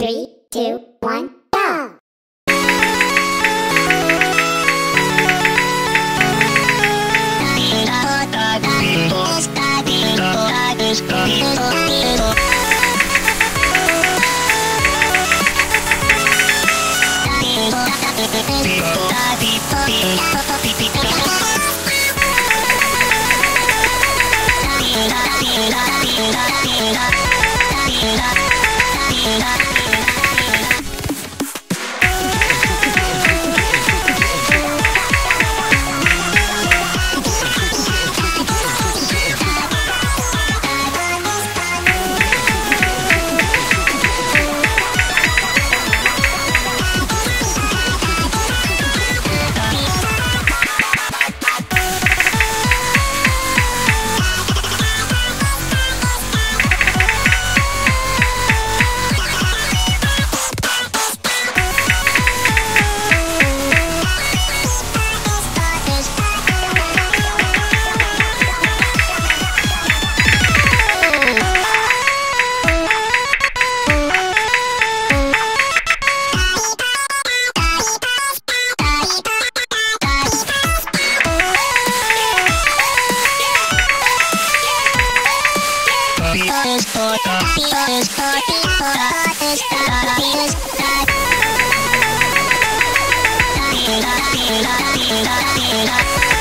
Three, two, one, Thank you.